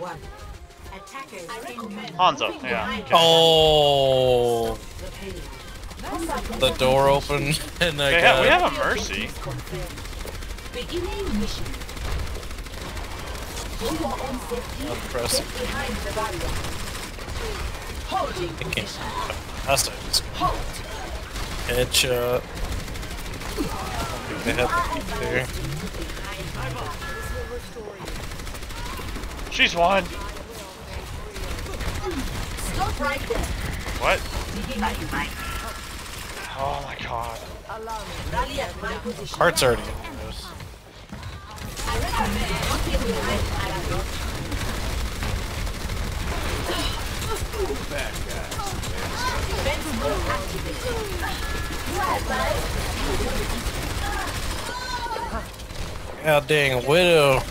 one. Attackers in Hanzo, yeah. okay. Oh, the door opened and I Okay, got we have a mercy. Beginning mission. For your own Impressive. get behind the barrier. Holding I can't. position. That's a just Hold. headshot. They have there. She's one. Stop right there. What? Oh my god. Rally at my position. Heart's already in this. I recommend walking behind Aragorn. Defense mode activated. You are advised. God dang, widow.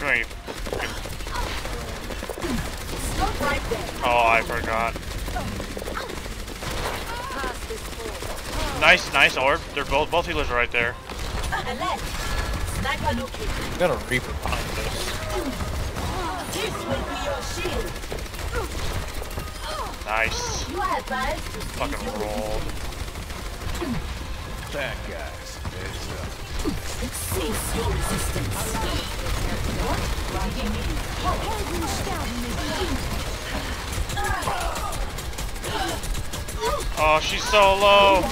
Wait. Stop right there. Oh, I forgot. Nice, nice orb. They're both both healers are right there. Alert. Sniper located. We got a reaper behind us. This will be your shield. Nice. You are Fucking roll. Back, guys. Heads up. cease your resistance. Oh, she's so low.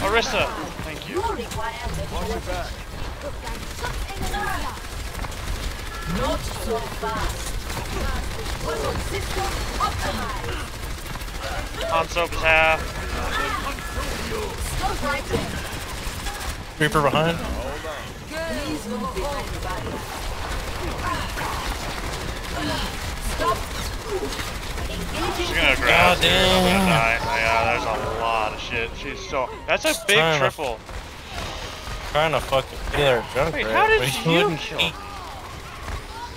Orisa, thank you. You require the Watch your back. Not so fast. Weapon system soap is half. Stop. Reaper behind. Please move behind the barrier. Stop. She's gonna grab. God her. Gonna damn. die. Oh, yeah, there's a lot of shit. She's so. That's a big Trying to- triple. Trying to fucking kill her junk Wait, how did but he you wouldn't kill eat.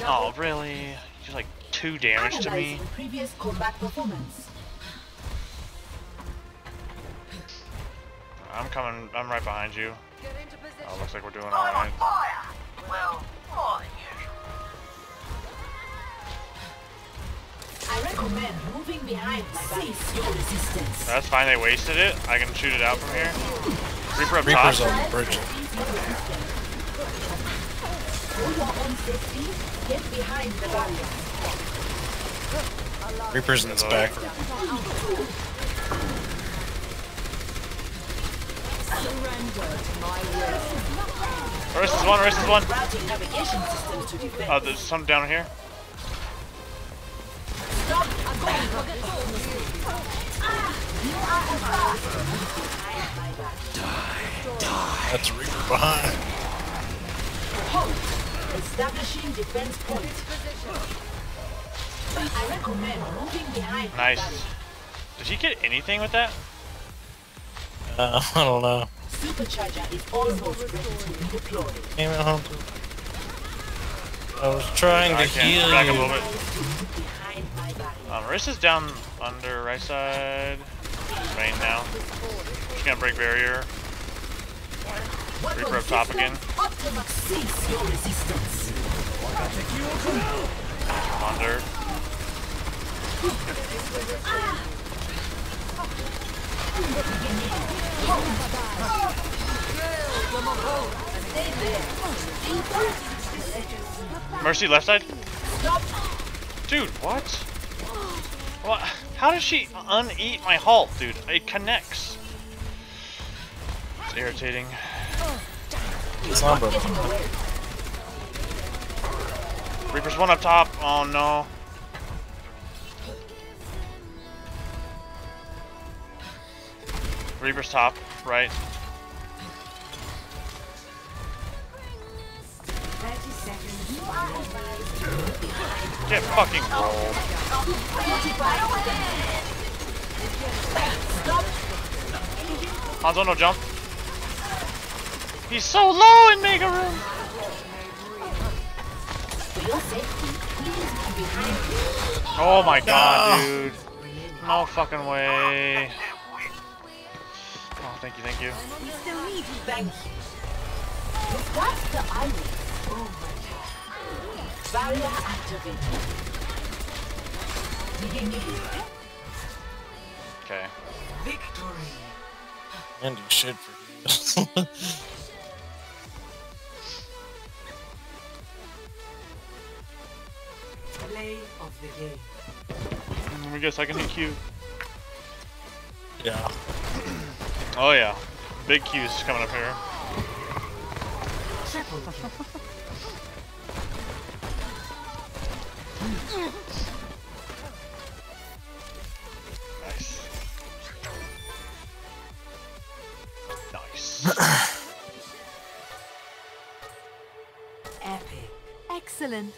Oh, really? She's like two damage to me. Previous combat performance. I'm coming. I'm right behind you. Oh, looks like we're doing all right. I That's fine. They wasted it. I can shoot it out from here. Reaper up Reaper's top. on the bridge. For your own safety, get behind the barrier. Reaper's in its back. Arista's one. Arista's one. Routing navigation system to. Oh, there's some down here. That's Reaper behind. Hold. Establishing defense point. I recommend moving behind my Nice. Did he get anything with that? Uh, I don't know. Supercharger is almost ready to be deployed. Damn it, Hunter. I was trying I to can't. heal Back a you. little bit. Arista's down under right side. Main now. She's gonna break barrier. Reaper up top again. Under. Mercy left side. Dude, what? What? How does she uneat my halt, dude? It connects. It's irritating. Sombra. Reaper's one up top. Oh no. Reaper's top, right. Get fucking oh. rolled. Hanzo, no jump. He's so low in Mega Room. For your safety, please move behind me. Oh my god, dude. No fucking way. Oh, thank you, thank you. Thank you. With that I will overtake. Barrier activated. Okay. Victory. And do shit for you. Play of the game. Mm, Let me guess, I can hit Q. yeah. Oh yeah. Big Q's coming up here. Nice. Epic. Excellent.